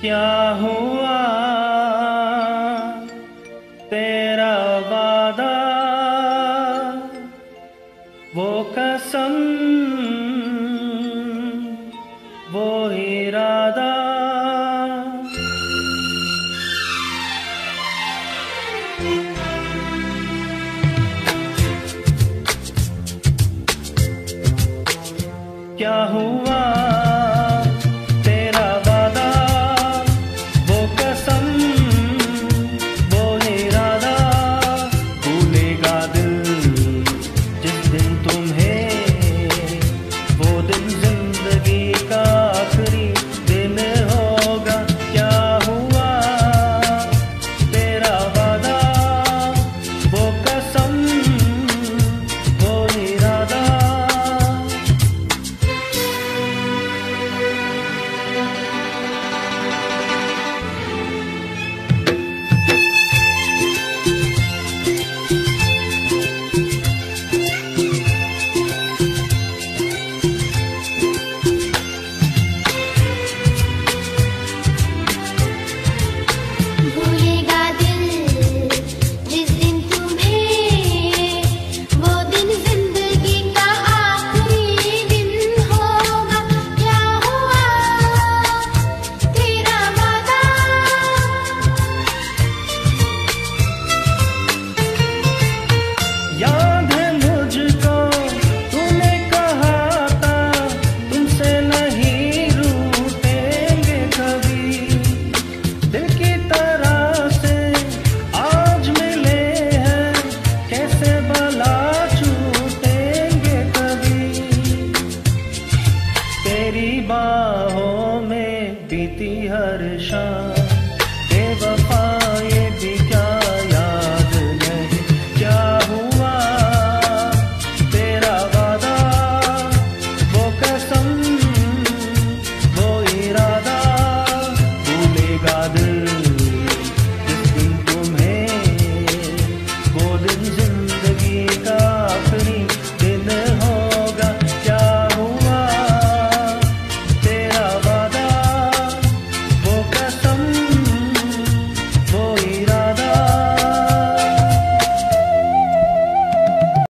क्या हुआ? तेरा वादा वो कसम वो इरादा। क्या हुआ? đến dưng बाहों में बीती हर शाम।